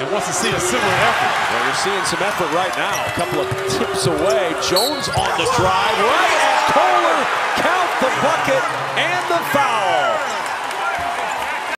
and wants to see a similar effort. Well, you're seeing some effort right now. A couple of tips away. Jones on the drive, right at Kohler. Count the bucket and the foul.